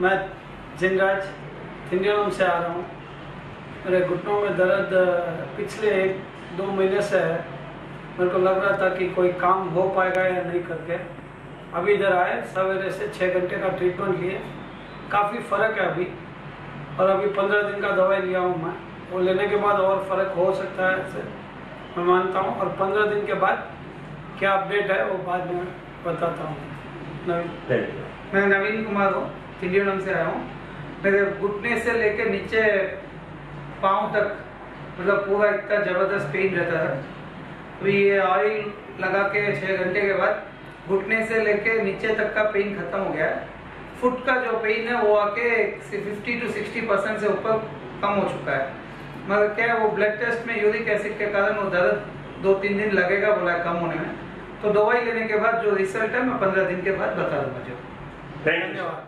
मैं जिनराज थिंडियम से आ रहा हूँ। मेरे घुटनों में दर्द पिछले एक दो महीने से है। मेरे को लग रहा था कि कोई काम हो पाएगा या नहीं करके। अभी इधर आए सवेरे से छः घंटे का ट्रीटमेंट लिए। काफ़ी फ़र्क है अभी। और अभी पंद्रह दिन का दवाई लिया हूँ मैं। वो लेने के बाद और फ़र्क हो सकता है ऐसे। मैं मानता हूँ। और पंद्रह दिन के बाद क्या अपडेट है वो बाद में बताता हूँ। नवीन। मैं नवीन कुमार हूँ। तिलियनम से आया हूँ। मेरे घुटने से लेके नीचे पाँव तक मतलब पूरा इतना ज़बरदस्त पेन रहता था। अभी ये ऑयल लगा के छः घंटे के बाद घुटने से लेके नीचे तक का पेन खत्म हो गया। है फुट का जो पेन है वो आके फिफ्टी टू सिक्सटी परसेंट से ऊपर कम हो चुका है। मगर क्या है वो ब्लड टेस्ट में यूरिक एसिड के कारण वो दर्द दो तीन दिन लगेगा बोला कम होने में। तो दवाई लेने के बाद जो रिज़ल्ट है मैं पंद्रह दिन के बाद बता दूँगा जो। धन्यवाद।